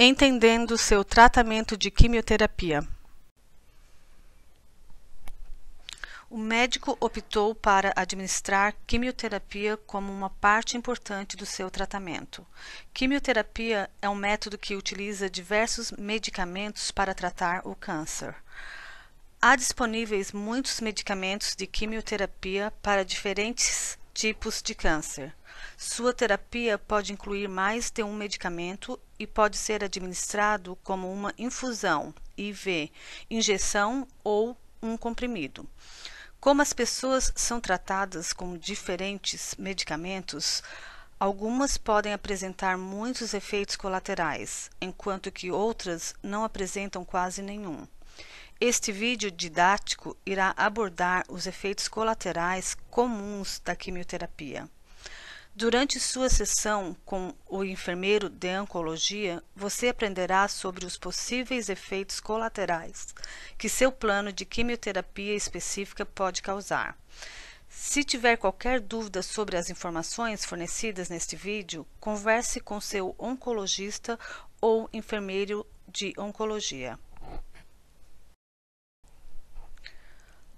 Entendendo seu tratamento de quimioterapia. O médico optou para administrar quimioterapia como uma parte importante do seu tratamento. Quimioterapia é um método que utiliza diversos medicamentos para tratar o câncer. Há disponíveis muitos medicamentos de quimioterapia para diferentes tipos de câncer. Sua terapia pode incluir mais de um medicamento e pode ser administrado como uma infusão, IV, injeção ou um comprimido. Como as pessoas são tratadas com diferentes medicamentos, algumas podem apresentar muitos efeitos colaterais, enquanto que outras não apresentam quase nenhum. Este vídeo didático irá abordar os efeitos colaterais comuns da quimioterapia. Durante sua sessão com o enfermeiro de oncologia, você aprenderá sobre os possíveis efeitos colaterais que seu plano de quimioterapia específica pode causar. Se tiver qualquer dúvida sobre as informações fornecidas neste vídeo, converse com seu oncologista ou enfermeiro de oncologia.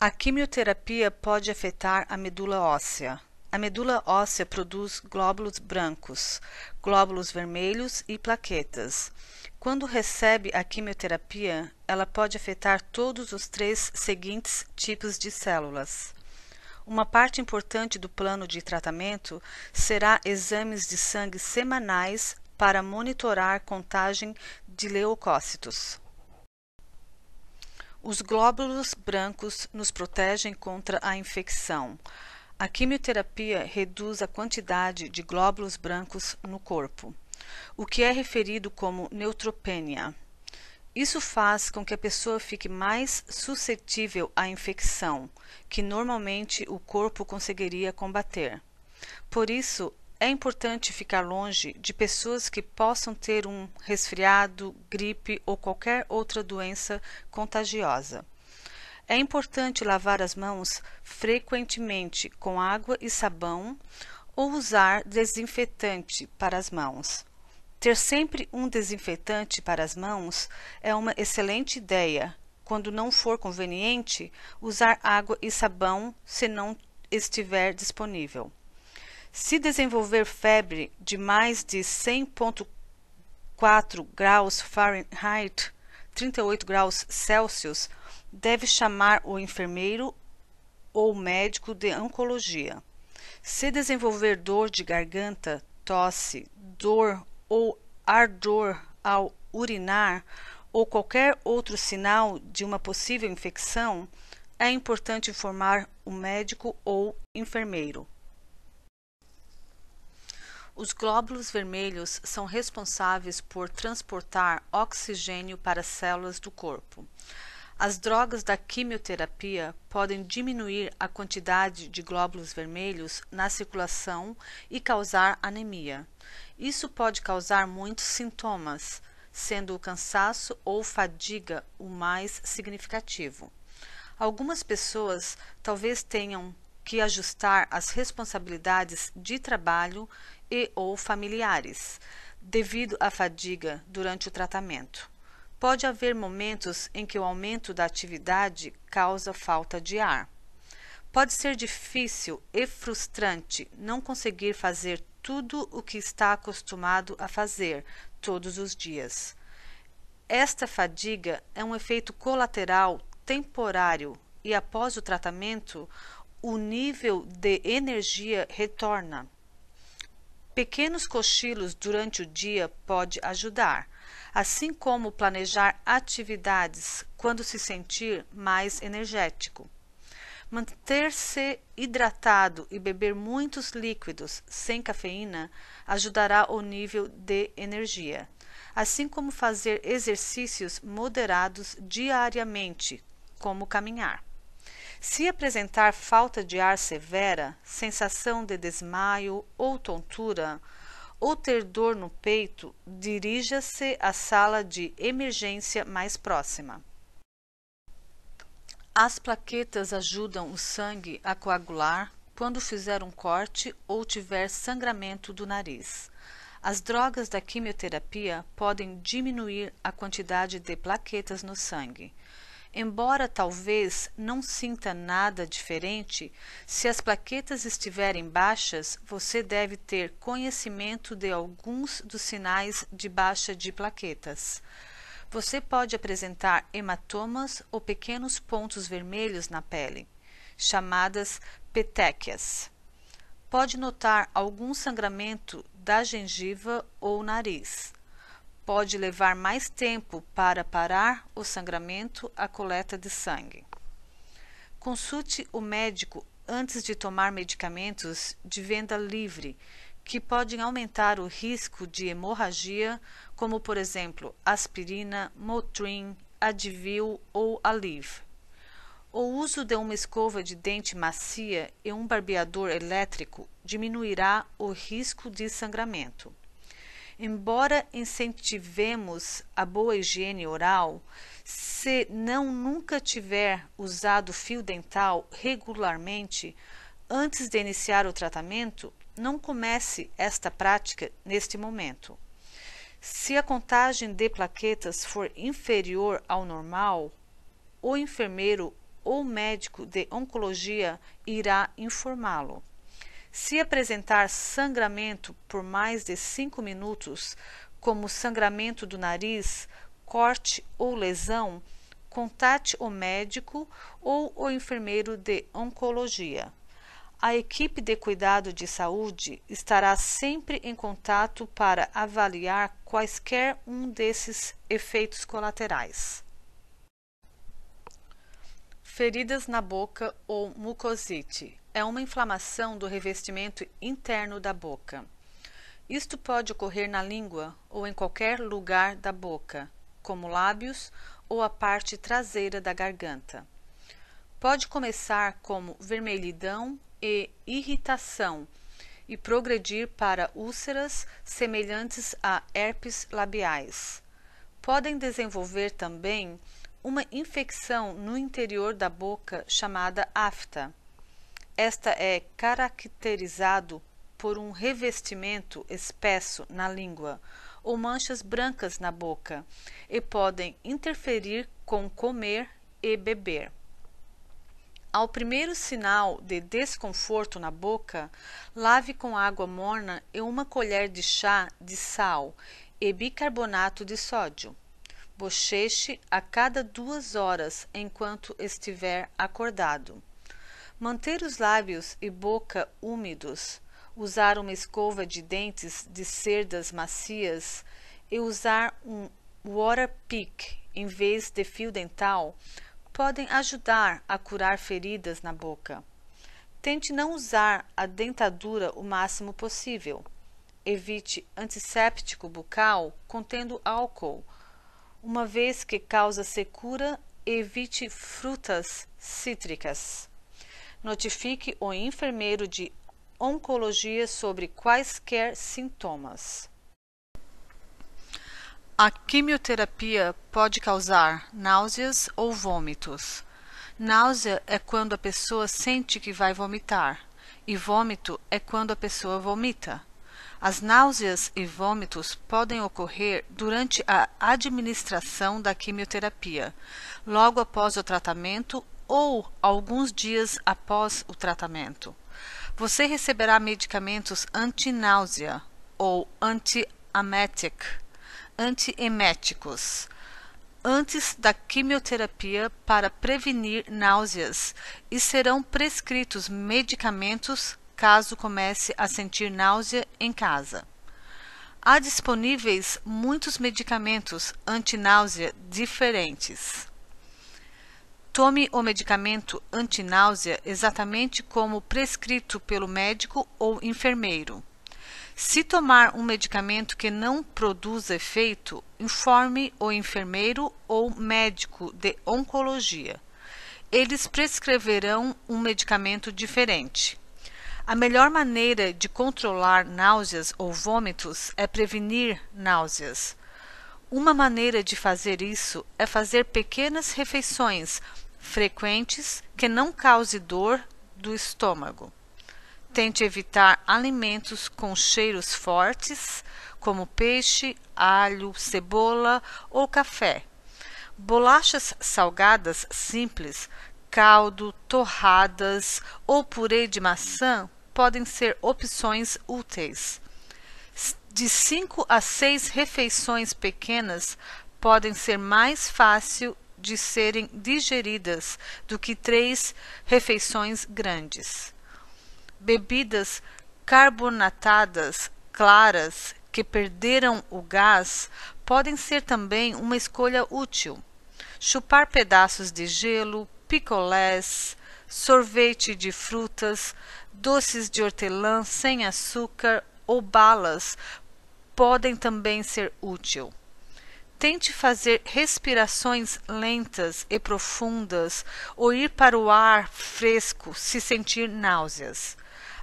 A quimioterapia pode afetar a medula óssea. A medula óssea produz glóbulos brancos, glóbulos vermelhos e plaquetas. Quando recebe a quimioterapia, ela pode afetar todos os três seguintes tipos de células. Uma parte importante do plano de tratamento será exames de sangue semanais para monitorar contagem de leucócitos. Os glóbulos brancos nos protegem contra a infecção. A quimioterapia reduz a quantidade de glóbulos brancos no corpo, o que é referido como neutropenia. Isso faz com que a pessoa fique mais suscetível à infecção, que normalmente o corpo conseguiria combater. Por isso, é importante ficar longe de pessoas que possam ter um resfriado, gripe ou qualquer outra doença contagiosa. É importante lavar as mãos frequentemente com água e sabão ou usar desinfetante para as mãos. Ter sempre um desinfetante para as mãos é uma excelente ideia. Quando não for conveniente, usar água e sabão se não estiver disponível. Se desenvolver febre de mais de 100.4 graus Fahrenheit, 38 graus Celsius, deve chamar o enfermeiro ou médico de oncologia. Se desenvolver dor de garganta, tosse, dor ou ardor ao urinar ou qualquer outro sinal de uma possível infecção, é importante informar o médico ou enfermeiro. Os glóbulos vermelhos são responsáveis por transportar oxigênio para as células do corpo. As drogas da quimioterapia podem diminuir a quantidade de glóbulos vermelhos na circulação e causar anemia. Isso pode causar muitos sintomas, sendo o cansaço ou fadiga o mais significativo. Algumas pessoas talvez tenham que ajustar as responsabilidades de trabalho e ou familiares, devido à fadiga durante o tratamento. Pode haver momentos em que o aumento da atividade causa falta de ar. Pode ser difícil e frustrante não conseguir fazer tudo o que está acostumado a fazer todos os dias. Esta fadiga é um efeito colateral temporário e após o tratamento, o nível de energia retorna. Pequenos cochilos durante o dia pode ajudar, assim como planejar atividades quando se sentir mais energético. Manter-se hidratado e beber muitos líquidos sem cafeína ajudará o nível de energia, assim como fazer exercícios moderados diariamente, como caminhar. Se apresentar falta de ar severa, sensação de desmaio ou tontura, ou ter dor no peito, dirija-se à sala de emergência mais próxima. As plaquetas ajudam o sangue a coagular quando fizer um corte ou tiver sangramento do nariz. As drogas da quimioterapia podem diminuir a quantidade de plaquetas no sangue. Embora talvez não sinta nada diferente, se as plaquetas estiverem baixas, você deve ter conhecimento de alguns dos sinais de baixa de plaquetas. Você pode apresentar hematomas ou pequenos pontos vermelhos na pele, chamadas petequias. Pode notar algum sangramento da gengiva ou nariz pode levar mais tempo para parar o sangramento, a coleta de sangue. Consulte o médico antes de tomar medicamentos de venda livre, que podem aumentar o risco de hemorragia, como por exemplo aspirina, Motrin, Advil ou Aleve. O uso de uma escova de dente macia e um barbeador elétrico diminuirá o risco de sangramento. Embora incentivemos a boa higiene oral, se não nunca tiver usado fio dental regularmente antes de iniciar o tratamento, não comece esta prática neste momento. Se a contagem de plaquetas for inferior ao normal, o enfermeiro ou médico de oncologia irá informá-lo. Se apresentar sangramento por mais de 5 minutos, como sangramento do nariz, corte ou lesão, contate o médico ou o enfermeiro de oncologia. A equipe de cuidado de saúde estará sempre em contato para avaliar quaisquer um desses efeitos colaterais. Feridas na boca ou mucosite é uma inflamação do revestimento interno da boca. Isto pode ocorrer na língua ou em qualquer lugar da boca, como lábios ou a parte traseira da garganta. Pode começar como vermelhidão e irritação e progredir para úlceras semelhantes a herpes labiais. Podem desenvolver também uma infecção no interior da boca chamada afta esta é caracterizado por um revestimento espesso na língua ou manchas brancas na boca e podem interferir com comer e beber. Ao primeiro sinal de desconforto na boca, lave com água morna e uma colher de chá de sal e bicarbonato de sódio. Bocheche a cada duas horas enquanto estiver acordado. Manter os lábios e boca úmidos, usar uma escova de dentes de cerdas macias e usar um Waterpik em vez de fio dental podem ajudar a curar feridas na boca. Tente não usar a dentadura o máximo possível. Evite antisséptico bucal contendo álcool, uma vez que causa secura, evite frutas cítricas. Notifique o enfermeiro de oncologia sobre quaisquer sintomas. A quimioterapia pode causar náuseas ou vômitos. Náusea é quando a pessoa sente que vai vomitar, e vômito é quando a pessoa vomita. As náuseas e vômitos podem ocorrer durante a administração da quimioterapia, logo após o tratamento ou alguns dias após o tratamento. Você receberá medicamentos anti-náusea ou anti-emetic, antieméticos antes da quimioterapia para prevenir náuseas e serão prescritos medicamentos caso comece a sentir náusea em casa. Há disponíveis muitos medicamentos anti-náusea diferentes. Tome o medicamento antináusea exatamente como prescrito pelo médico ou enfermeiro. Se tomar um medicamento que não produz efeito, informe o enfermeiro ou médico de oncologia. Eles prescreverão um medicamento diferente. A melhor maneira de controlar náuseas ou vômitos é prevenir náuseas. Uma maneira de fazer isso é fazer pequenas refeições frequentes que não cause dor do estômago. Tente evitar alimentos com cheiros fortes, como peixe, alho, cebola ou café. Bolachas salgadas simples, caldo, torradas ou purê de maçã podem ser opções úteis. De 5 a 6 refeições pequenas podem ser mais fácil de serem digeridas do que três refeições grandes. Bebidas carbonatadas claras que perderam o gás podem ser também uma escolha útil. Chupar pedaços de gelo, picolés, sorvete de frutas, doces de hortelã sem açúcar ou balas podem também ser útil. Tente fazer respirações lentas e profundas ou ir para o ar fresco se sentir náuseas.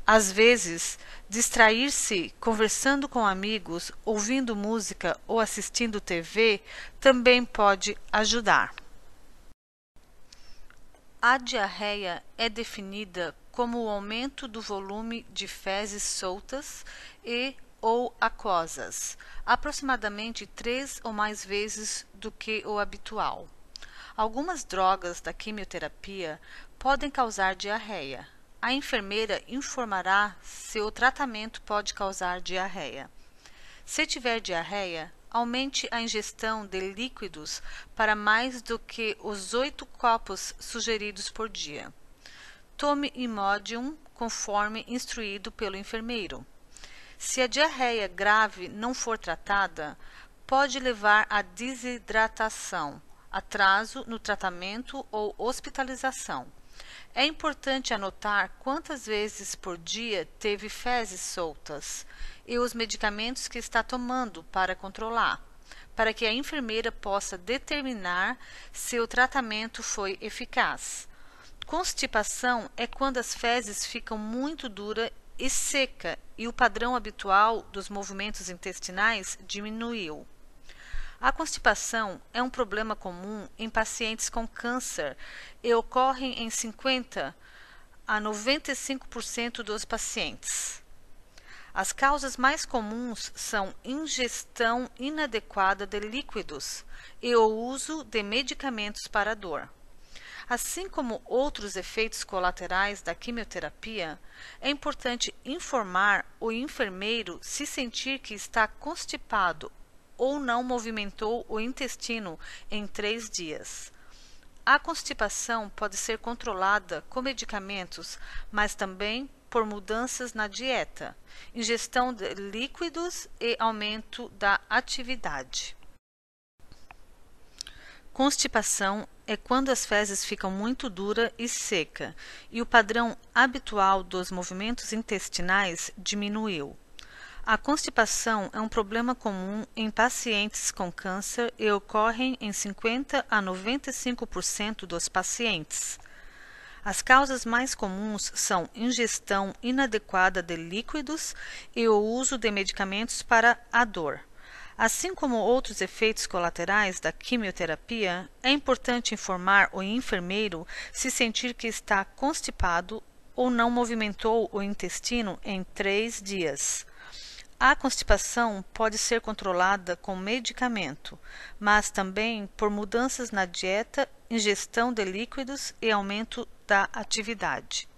Às vezes, distrair-se conversando com amigos, ouvindo música ou assistindo TV também pode ajudar. A diarreia é definida como o aumento do volume de fezes soltas e ou aquosas, aproximadamente três ou mais vezes do que o habitual. Algumas drogas da quimioterapia podem causar diarreia. A enfermeira informará se o tratamento pode causar diarreia. Se tiver diarreia, aumente a ingestão de líquidos para mais do que os oito copos sugeridos por dia. Tome Imodium conforme instruído pelo enfermeiro. Se a diarreia grave não for tratada, pode levar à desidratação, atraso no tratamento ou hospitalização. É importante anotar quantas vezes por dia teve fezes soltas e os medicamentos que está tomando para controlar, para que a enfermeira possa determinar se o tratamento foi eficaz. Constipação é quando as fezes ficam muito duras e seca e o padrão habitual dos movimentos intestinais diminuiu. A constipação é um problema comum em pacientes com câncer e ocorre em 50 a 95% dos pacientes. As causas mais comuns são ingestão inadequada de líquidos e o uso de medicamentos para dor. Assim como outros efeitos colaterais da quimioterapia, é importante informar o enfermeiro se sentir que está constipado ou não movimentou o intestino em três dias. A constipação pode ser controlada com medicamentos, mas também por mudanças na dieta, ingestão de líquidos e aumento da atividade. Constipação é quando as fezes ficam muito dura e seca e o padrão habitual dos movimentos intestinais diminuiu. A constipação é um problema comum em pacientes com câncer e ocorre em 50 a 95% dos pacientes. As causas mais comuns são ingestão inadequada de líquidos e o uso de medicamentos para a dor. Assim como outros efeitos colaterais da quimioterapia, é importante informar o enfermeiro se sentir que está constipado ou não movimentou o intestino em três dias. A constipação pode ser controlada com medicamento, mas também por mudanças na dieta, ingestão de líquidos e aumento da atividade.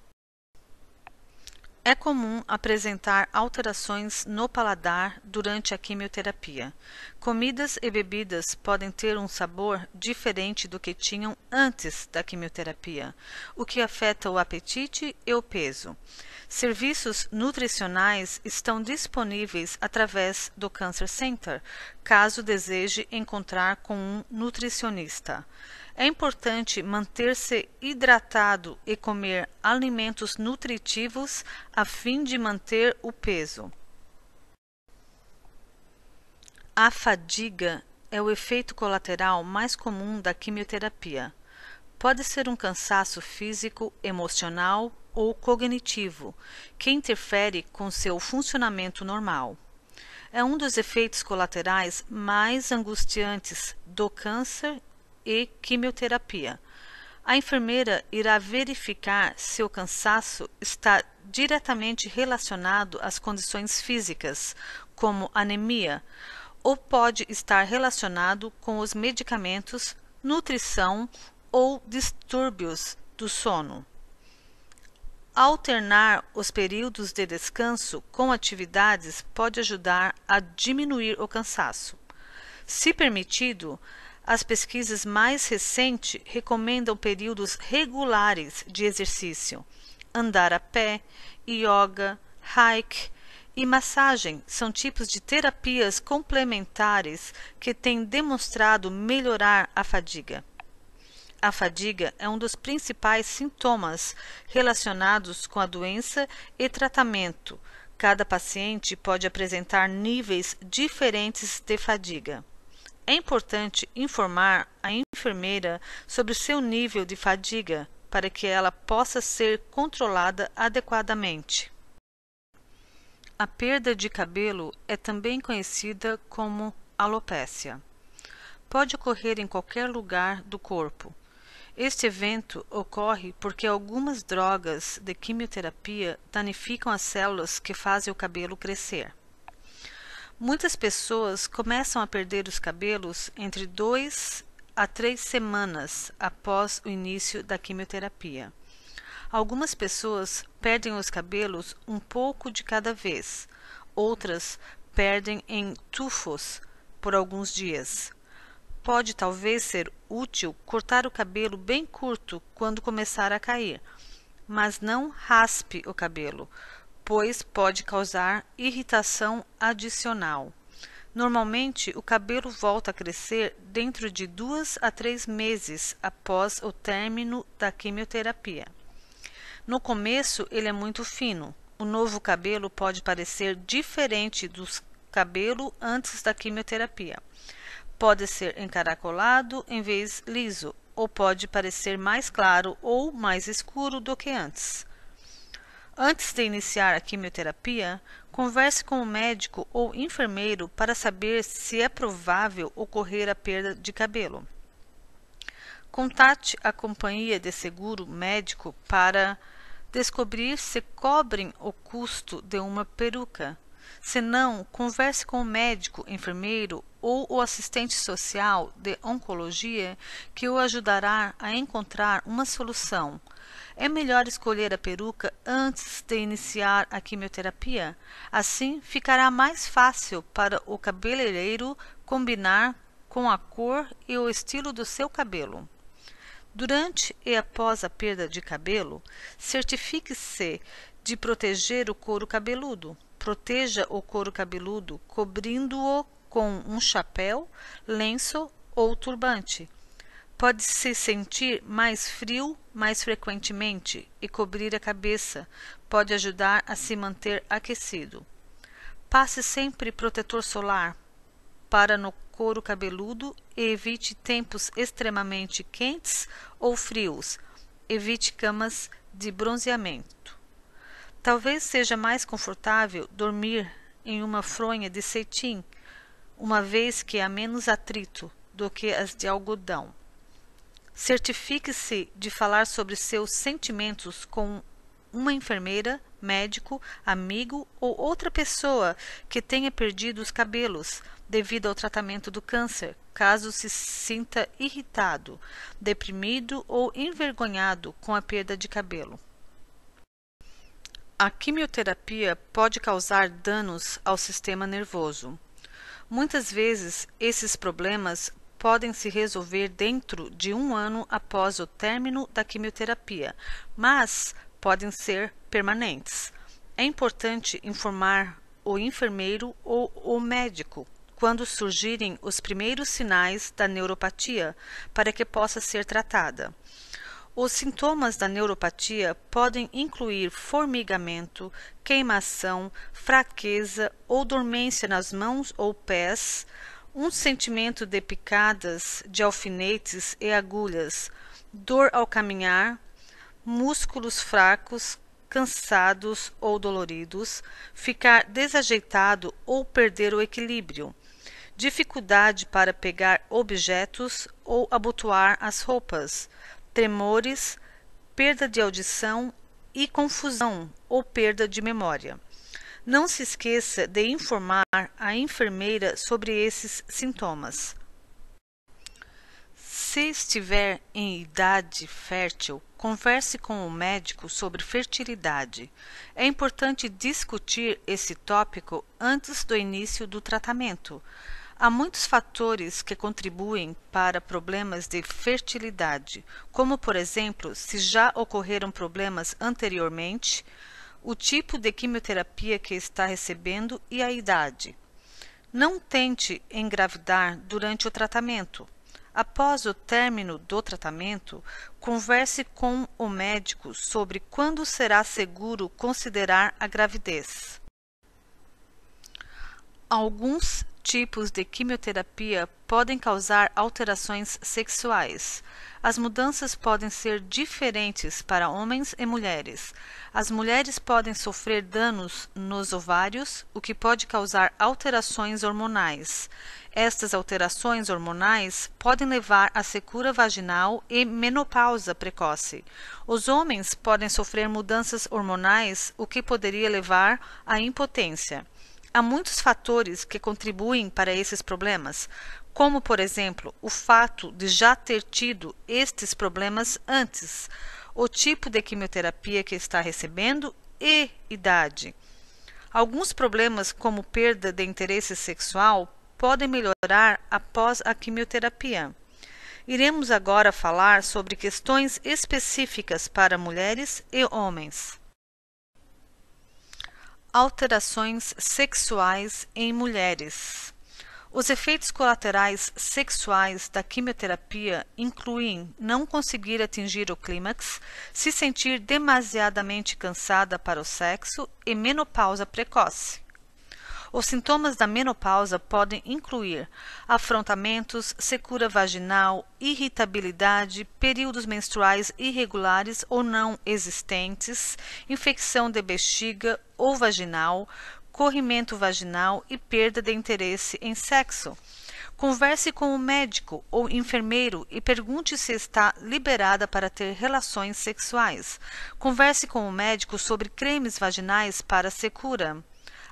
É comum apresentar alterações no paladar durante a quimioterapia. Comidas e bebidas podem ter um sabor diferente do que tinham antes da quimioterapia, o que afeta o apetite e o peso. Serviços nutricionais estão disponíveis através do Cancer Center, caso deseje encontrar com um nutricionista. É importante manter-se hidratado e comer alimentos nutritivos a fim de manter o peso. A fadiga é o efeito colateral mais comum da quimioterapia. Pode ser um cansaço físico, emocional ou cognitivo, que interfere com seu funcionamento normal. É um dos efeitos colaterais mais angustiantes do câncer e quimioterapia. A enfermeira irá verificar se o cansaço está diretamente relacionado às condições físicas, como anemia, ou pode estar relacionado com os medicamentos, nutrição ou distúrbios do sono. Alternar os períodos de descanso com atividades pode ajudar a diminuir o cansaço. Se permitido, as pesquisas mais recentes recomendam períodos regulares de exercício. Andar a pé, yoga, hike e massagem são tipos de terapias complementares que têm demonstrado melhorar a fadiga. A fadiga é um dos principais sintomas relacionados com a doença e tratamento. Cada paciente pode apresentar níveis diferentes de fadiga. É importante informar a enfermeira sobre o seu nível de fadiga para que ela possa ser controlada adequadamente. A perda de cabelo é também conhecida como alopécia. Pode ocorrer em qualquer lugar do corpo, este evento ocorre porque algumas drogas de quimioterapia danificam as células que fazem o cabelo crescer. Muitas pessoas começam a perder os cabelos entre dois a três semanas após o início da quimioterapia. Algumas pessoas perdem os cabelos um pouco de cada vez, outras perdem em tufos por alguns dias. Pode talvez ser útil cortar o cabelo bem curto quando começar a cair, mas não raspe o cabelo, pois pode causar irritação adicional. Normalmente, o cabelo volta a crescer dentro de duas a três meses após o término da quimioterapia. No começo, ele é muito fino. O novo cabelo pode parecer diferente do cabelo antes da quimioterapia. Pode ser encaracolado em vez liso, ou pode parecer mais claro ou mais escuro do que antes. Antes de iniciar a quimioterapia, converse com o médico ou enfermeiro para saber se é provável ocorrer a perda de cabelo. Contate a companhia de seguro médico para descobrir se cobrem o custo de uma peruca. Se não, converse com o médico, enfermeiro ou o assistente social de oncologia que o ajudará a encontrar uma solução. É melhor escolher a peruca antes de iniciar a quimioterapia. Assim, ficará mais fácil para o cabeleireiro combinar com a cor e o estilo do seu cabelo. Durante e após a perda de cabelo, certifique-se de proteger o couro cabeludo. Proteja o couro cabeludo cobrindo-o com um chapéu, lenço ou turbante. Pode-se sentir mais frio mais frequentemente e cobrir a cabeça pode ajudar a se manter aquecido. Passe sempre protetor solar para no couro cabeludo e evite tempos extremamente quentes ou frios. Evite camas de bronzeamento. Talvez seja mais confortável dormir em uma fronha de cetim uma vez que há menos atrito do que as de algodão. Certifique-se de falar sobre seus sentimentos com uma enfermeira, médico, amigo ou outra pessoa que tenha perdido os cabelos devido ao tratamento do câncer, caso se sinta irritado, deprimido ou envergonhado com a perda de cabelo. A quimioterapia pode causar danos ao sistema nervoso. Muitas vezes, esses problemas podem se resolver dentro de um ano após o término da quimioterapia, mas podem ser permanentes. É importante informar o enfermeiro ou o médico quando surgirem os primeiros sinais da neuropatia para que possa ser tratada. Os sintomas da neuropatia podem incluir formigamento, queimação, fraqueza ou dormência nas mãos ou pés, um sentimento de picadas de alfinetes e agulhas, dor ao caminhar, músculos fracos, cansados ou doloridos, ficar desajeitado ou perder o equilíbrio, dificuldade para pegar objetos ou abotoar as roupas, tremores, perda de audição e confusão ou perda de memória. Não se esqueça de informar a enfermeira sobre esses sintomas. Se estiver em idade fértil, converse com o médico sobre fertilidade. É importante discutir esse tópico antes do início do tratamento. Há muitos fatores que contribuem para problemas de fertilidade, como, por exemplo, se já ocorreram problemas anteriormente, o tipo de quimioterapia que está recebendo e a idade. Não tente engravidar durante o tratamento. Após o término do tratamento, converse com o médico sobre quando será seguro considerar a gravidez. Alguns tipos de quimioterapia podem causar alterações sexuais. As mudanças podem ser diferentes para homens e mulheres. As mulheres podem sofrer danos nos ovários, o que pode causar alterações hormonais. Estas alterações hormonais podem levar à secura vaginal e menopausa precoce. Os homens podem sofrer mudanças hormonais, o que poderia levar à impotência. Há muitos fatores que contribuem para esses problemas, como, por exemplo, o fato de já ter tido estes problemas antes, o tipo de quimioterapia que está recebendo e idade. Alguns problemas, como perda de interesse sexual, podem melhorar após a quimioterapia. Iremos agora falar sobre questões específicas para mulheres e homens. Alterações sexuais em mulheres. Os efeitos colaterais sexuais da quimioterapia incluem não conseguir atingir o clímax, se sentir demasiadamente cansada para o sexo e menopausa precoce. Os sintomas da menopausa podem incluir afrontamentos, secura vaginal, irritabilidade, períodos menstruais irregulares ou não existentes, infecção de bexiga ou vaginal, corrimento vaginal e perda de interesse em sexo. Converse com o médico ou enfermeiro e pergunte se está liberada para ter relações sexuais. Converse com o médico sobre cremes vaginais para secura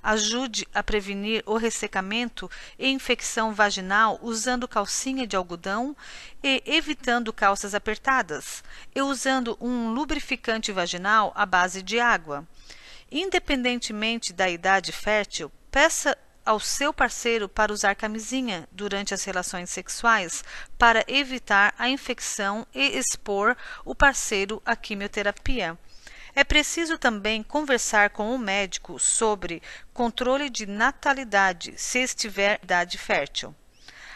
ajude a prevenir o ressecamento e infecção vaginal usando calcinha de algodão e evitando calças apertadas, e usando um lubrificante vaginal à base de água. Independentemente da idade fértil, peça ao seu parceiro para usar camisinha durante as relações sexuais para evitar a infecção e expor o parceiro à quimioterapia. É preciso também conversar com o médico sobre controle de natalidade se estiver idade fértil.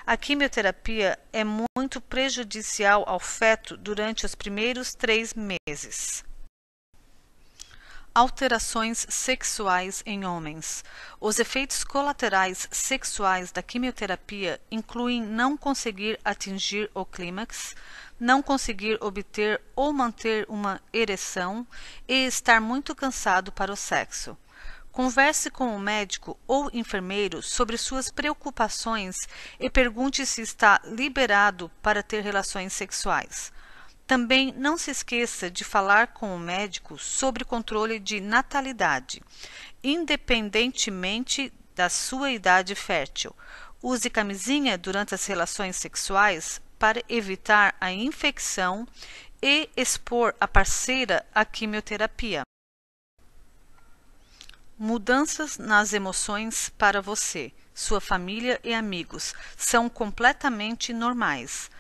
A quimioterapia é muito prejudicial ao feto durante os primeiros três meses. Alterações sexuais em homens. Os efeitos colaterais sexuais da quimioterapia incluem não conseguir atingir o clímax, não conseguir obter ou manter uma ereção e estar muito cansado para o sexo. Converse com o médico ou enfermeiro sobre suas preocupações e pergunte se está liberado para ter relações sexuais. Também não se esqueça de falar com o médico sobre controle de natalidade, independentemente da sua idade fértil. Use camisinha durante as relações sexuais para evitar a infecção e expor a parceira à quimioterapia. Mudanças nas emoções para você, sua família e amigos são completamente normais.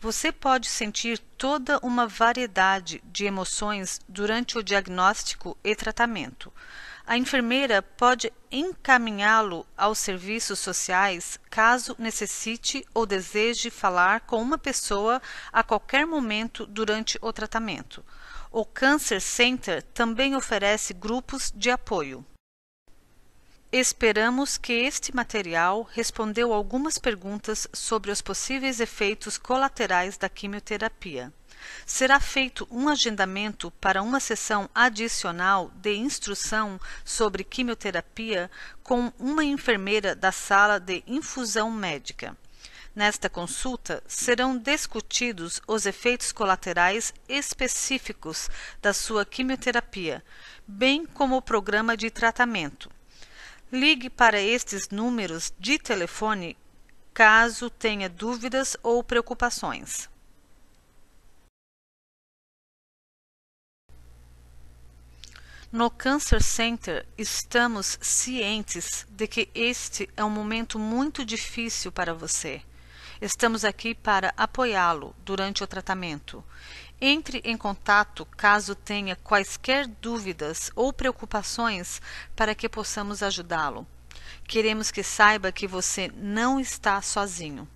Você pode sentir toda uma variedade de emoções durante o diagnóstico e tratamento. A enfermeira pode encaminhá-lo aos serviços sociais caso necessite ou deseje falar com uma pessoa a qualquer momento durante o tratamento. O Cancer Center também oferece grupos de apoio. Esperamos que este material respondeu algumas perguntas sobre os possíveis efeitos colaterais da quimioterapia será feito um agendamento para uma sessão adicional de instrução sobre quimioterapia com uma enfermeira da sala de infusão médica. Nesta consulta serão discutidos os efeitos colaterais específicos da sua quimioterapia, bem como o programa de tratamento. Ligue para estes números de telefone caso tenha dúvidas ou preocupações. No Cancer Center, estamos cientes de que este é um momento muito difícil para você. Estamos aqui para apoiá-lo durante o tratamento. Entre em contato caso tenha quaisquer dúvidas ou preocupações para que possamos ajudá-lo. Queremos que saiba que você não está sozinho.